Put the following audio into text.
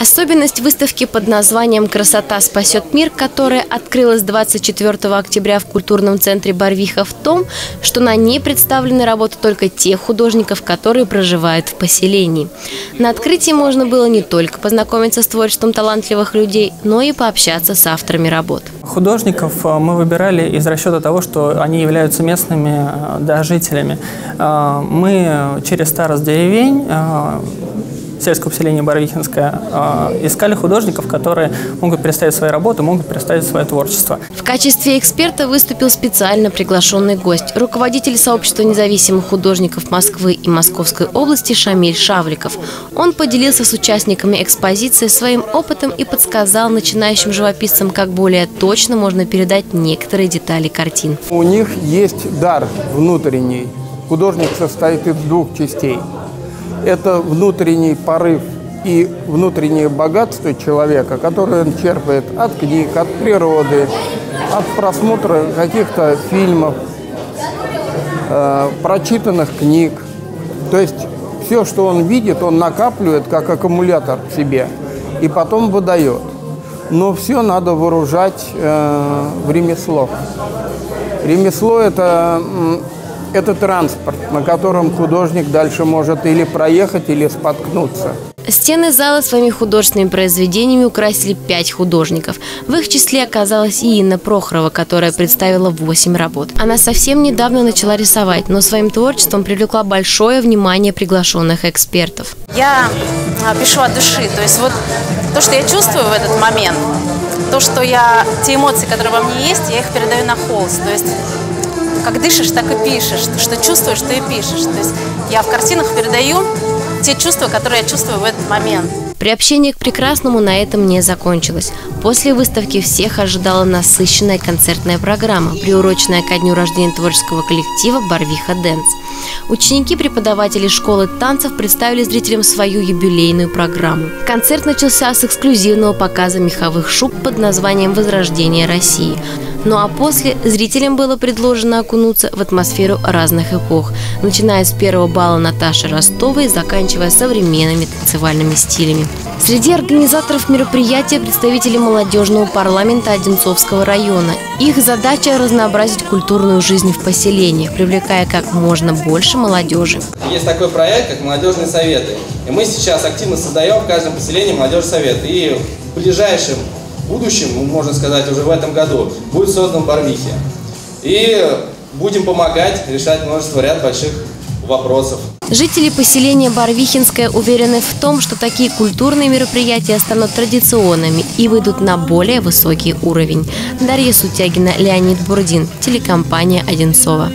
Особенность выставки под названием «Красота спасет мир», которая открылась 24 октября в культурном центре Барвиха в том, что на ней представлены работы только тех художников, которые проживают в поселении. На открытии можно было не только познакомиться с творчеством талантливых людей, но и пообщаться с авторами работ. Художников э, мы выбирали из расчета того, что они являются местными э, да, жителями. Э, мы через старость деревень сельского поселения Барвихинское, э, искали художников, которые могут представить свои работы, могут представить свое творчество. В качестве эксперта выступил специально приглашенный гость, руководитель сообщества независимых художников Москвы и Московской области Шамиль Шавликов. Он поделился с участниками экспозиции своим опытом и подсказал начинающим живописцам, как более точно можно передать некоторые детали картин. У них есть дар внутренний. Художник состоит из двух частей – это внутренний порыв и внутреннее богатство человека, которое он черпает от книг, от природы, от просмотра каких-то фильмов, э, прочитанных книг. То есть все, что он видит, он накапливает как аккумулятор в себе и потом выдает. Но все надо вооружать э, в ремесло. Ремесло – это это транспорт, на котором художник дальше может или проехать, или споткнуться. Стены зала своими художественными произведениями украсили пять художников. В их числе оказалась и Инна Прохорова, которая представила восемь работ. Она совсем недавно начала рисовать, но своим творчеством привлекла большое внимание приглашенных экспертов. Я а, пишу от души, то есть вот то, что я чувствую в этот момент, то, что я, те эмоции, которые во мне есть, я их передаю на холст. То есть как дышишь, так и пишешь. Что чувствуешь, то и пишешь. То есть я в картинах передаю те чувства, которые я чувствую в этот момент. Приобщение к прекрасному на этом не закончилось. После выставки всех ожидала насыщенная концертная программа, приуроченная ко дню рождения творческого коллектива «Барвиха Дэнс». Ученики преподаватели школы танцев представили зрителям свою юбилейную программу. Концерт начался с эксклюзивного показа меховых шуб под названием «Возрождение России». Ну а после зрителям было предложено окунуться в атмосферу разных эпох, начиная с первого балла Наташи Ростовой заканчивая современными танцевальными стилями. Среди организаторов мероприятия представители молодежного парламента Одинцовского района. Их задача – разнообразить культурную жизнь в поселениях, привлекая как можно больше молодежи. Есть такой проект, как «Молодежные советы». И мы сейчас активно создаем в каждом поселении молодежный совет. И в ближайшем будущем, ну, можно сказать, уже в этом году, будет создан Барвихи. И будем помогать решать множество ряд больших вопросов. Жители поселения Барвихинское уверены в том, что такие культурные мероприятия станут традиционными и выйдут на более высокий уровень. Дарья Сутягина, Леонид Бурдин, телекомпания «Одинцова».